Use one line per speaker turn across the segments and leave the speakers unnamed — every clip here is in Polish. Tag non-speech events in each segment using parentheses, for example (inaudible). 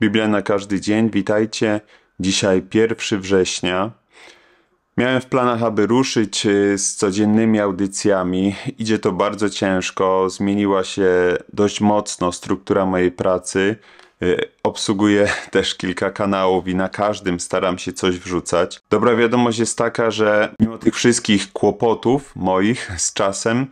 Biblia na każdy dzień, witajcie. Dzisiaj 1 września. Miałem w planach, aby ruszyć y, z codziennymi audycjami. Idzie to bardzo ciężko, zmieniła się dość mocno struktura mojej pracy. Y, Obsługuję (laughs) też kilka kanałów i na każdym staram się coś wrzucać. Dobra wiadomość jest taka, że mimo tych wszystkich kłopotów moich z czasem,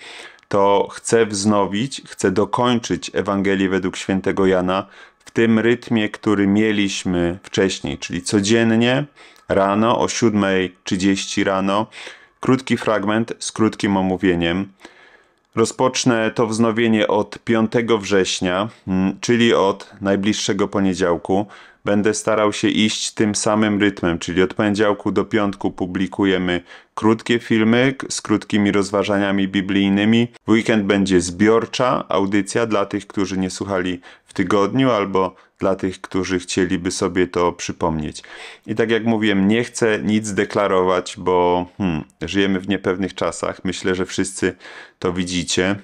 to chcę wznowić, chcę dokończyć Ewangelię według świętego Jana w tym rytmie, który mieliśmy wcześniej, czyli codziennie rano o 7.30 rano, krótki fragment z krótkim omówieniem. Rozpocznę to wznowienie od 5 września, mm, czyli od najbliższego poniedziałku. Będę starał się iść tym samym rytmem, czyli od poniedziałku do piątku publikujemy krótkie filmy z krótkimi rozważaniami biblijnymi. W weekend będzie zbiorcza audycja dla tych, którzy nie słuchali w tygodniu, albo dla tych, którzy chcieliby sobie to przypomnieć. I tak jak mówiłem, nie chcę nic deklarować, bo hmm, żyjemy w niepewnych czasach. Myślę, że wszyscy to widzicie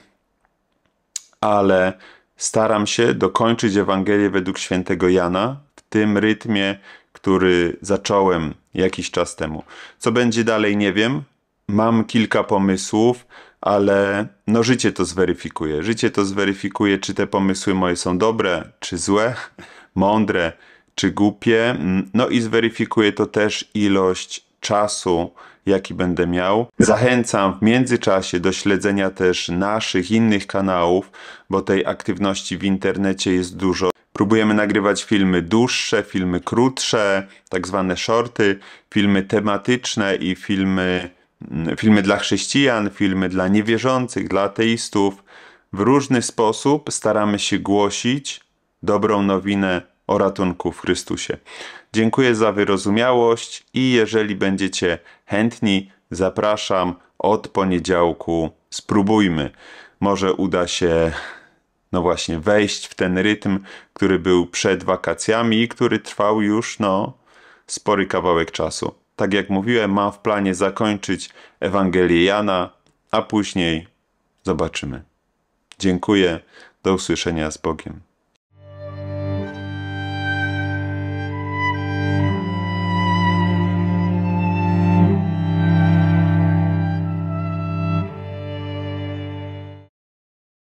ale staram się dokończyć Ewangelię według świętego Jana tym rytmie, który zacząłem jakiś czas temu. Co będzie dalej, nie wiem. Mam kilka pomysłów, ale no życie to zweryfikuje. Życie to zweryfikuje, czy te pomysły moje są dobre, czy złe, (laughs) mądre, czy głupie. No i zweryfikuje to też ilość czasu, jaki będę miał. Zachęcam w międzyczasie do śledzenia też naszych innych kanałów, bo tej aktywności w internecie jest dużo. Próbujemy nagrywać filmy dłuższe, filmy krótsze, tak zwane shorty, filmy tematyczne i filmy, mm, filmy dla chrześcijan, filmy dla niewierzących, dla ateistów. W różny sposób staramy się głosić dobrą nowinę o ratunku w Chrystusie. Dziękuję za wyrozumiałość i jeżeli będziecie chętni, zapraszam od poniedziałku. Spróbujmy. Może uda się, no właśnie, wejść w ten rytm, który był przed wakacjami i który trwał już, no, spory kawałek czasu. Tak jak mówiłem, mam w planie zakończyć Ewangelię Jana, a później zobaczymy. Dziękuję. Do usłyszenia z Bogiem.